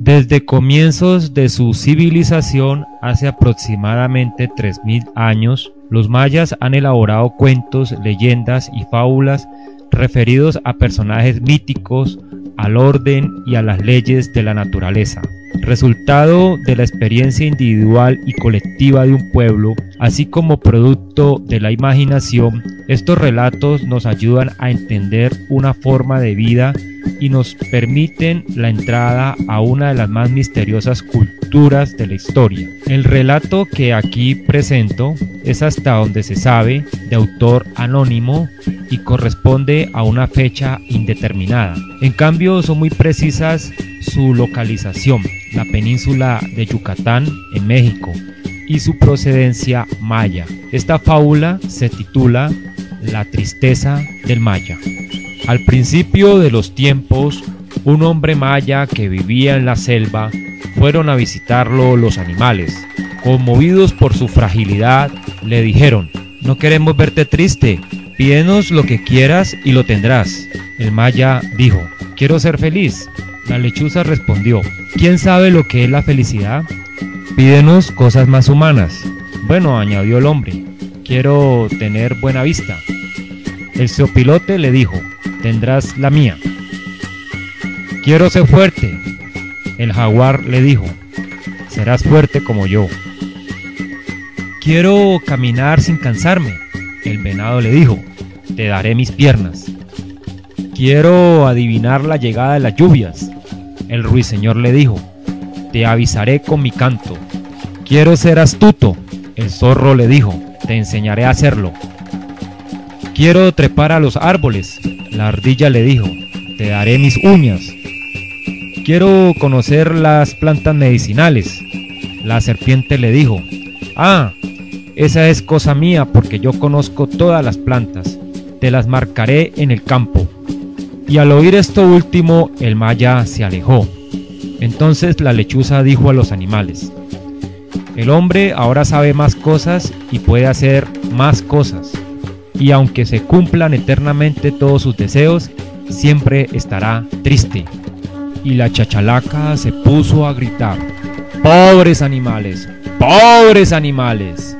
Desde comienzos de su civilización, hace aproximadamente 3.000 años, los mayas han elaborado cuentos, leyendas y fábulas referidos a personajes míticos, al orden y a las leyes de la naturaleza. Resultado de la experiencia individual y colectiva de un pueblo, así como producto de la imaginación, estos relatos nos ayudan a entender una forma de vida y nos permiten la entrada a una de las más misteriosas culturas de la historia. El relato que aquí presento es hasta donde se sabe de autor anónimo y corresponde a una fecha indeterminada. En cambio son muy precisas su localización, la península de Yucatán en México, y su procedencia maya. Esta fábula se titula La tristeza del maya. Al principio de los tiempos, un hombre maya que vivía en la selva fueron a visitarlo los animales. Conmovidos por su fragilidad, le dijeron, no queremos verte triste, pídenos lo que quieras y lo tendrás. El maya dijo, quiero ser feliz. La lechuza respondió, ¿quién sabe lo que es la felicidad? Pídenos cosas más humanas. Bueno, añadió el hombre, quiero tener buena vista. El zopilote le dijo, tendrás la mía. Quiero ser fuerte. El jaguar le dijo, serás fuerte como yo. Quiero caminar sin cansarme. El venado le dijo, te daré mis piernas. Quiero adivinar la llegada de las lluvias. El ruiseñor le dijo, te avisaré con mi canto. Quiero ser astuto. El zorro le dijo, te enseñaré a hacerlo. Quiero trepar a los árboles. La ardilla le dijo, te daré mis uñas. Quiero conocer las plantas medicinales. La serpiente le dijo, ah, esa es cosa mía porque yo conozco todas las plantas. Te las marcaré en el campo. Y al oír esto último, el maya se alejó. Entonces la lechuza dijo a los animales, el hombre ahora sabe más cosas y puede hacer más cosas y aunque se cumplan eternamente todos sus deseos, siempre estará triste. Y la chachalaca se puso a gritar, pobres animales, pobres animales.